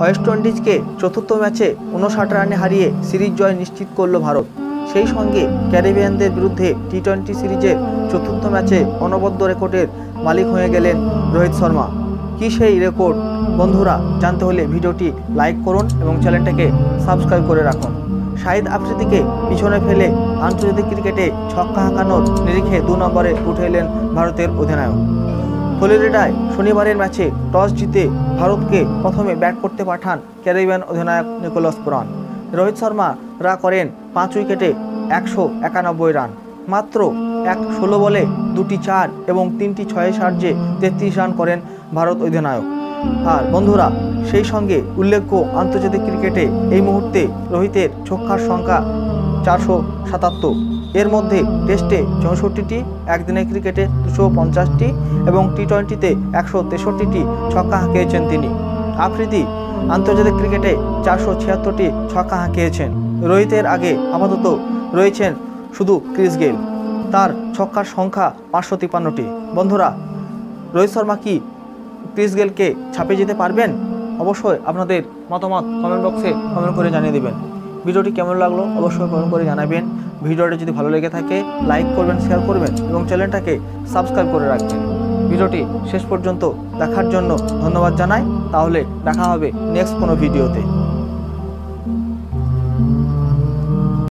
West ইন্ডিজকে চতুর্থ ম্যাচে উনষাট রানে হারিয়ে সিরিজ জয় নিশ্চিত করল ভারত। সেই সঙ্গে ক্যারিবিয়ানদের বিরুদ্ধে টি টোয়েন্টি সিরিজের চতুর্থ ম্যাচে অনবদ্য রেকর্ডের মালিক হয়ে গেলেন রোহিত শর্মা। কি সেই রেকর্ড? বন্ধুরা, জানতে হলে ভিডিওটি লাইক করুন এবং চ্যানেলটাকে সাবস্ক্রাইব করে রাখুন। শাহিদ আফ্রিদিকে পিছনে ফেলে আন্তর্জাতিক ক্রিকেটে ছক্কা হাঁকানোর নিরিখে দু নম্বরে উঠে এলেন ভারতের অধিনায়ক। ফ্লোরিডায় শনিবারের ম্যাচে টস জিতে ভারতকে প্রথমে ব্যাট করতে পাঠান ক্যারিবিয়ান অধিনায়ক নিকোলাস পুরান। রোহিত শর্মা রা করেন পাঁচ উইকেটে একশো একানব্বই রান। মাত্র এক ষোলো বলে দুটি চার এবং তিনটি ছয়ে সার্জে তেত্রিশ রান করেন ভারত অধিনায়ক। আর বন্ধুরা, সেই সঙ্গে উল্লেখ্য, আন্তর্জাতিক ক্রিকেটে এই মুহূর্তে রোহিতের ছক্কার সংখ্যা চারশো সাতাত্তর। এর মধ্যে টেস্টে চৌষট্টিটি, একদিনের ক্রিকেটে দুশো পঞ্চাশটি এবং টি টোয়েন্টিতে একশো তেষট্টিটি ছক্কা হাঁকিয়েছেন তিনি। আফ্রিদি আন্তর্জাতিক ক্রিকেটে চারশো ছিয়াত্তরটি ছক্কা হাঁকিয়েছেন। রোহিতের আগে আপাতত রয়েছেন শুধু ক্রিস গেল তার ছক্কার সংখ্যা পাঁচশো তিপ্পান্নটি। বন্ধুরা, রোহিত শর্মা কি ক্রিস গেলকে ছাপিয়ে যেতে পারবেন? অবশ্যই আপনাদের মতামত কমেন্ট বক্সে কমেন্ট করে জানিয়ে দেবেন। ভিডিওটি কেমন লাগল অবশ্যই কমেন্ট করে জানাবেন। ভিডিওটি যদি ভালো লেগে থাকে লাইক করবেন শেয়ার করবেন এবং চ্যানেলটাকে সাবস্ক্রাইব করে রাখবেন। ভিডিওটি শেষ পর্যন্ত দেখার জন্য ধন্যবাদ জানাই। তাহলে দেখা হবে নেক্সট কোনো ভিডিওতে।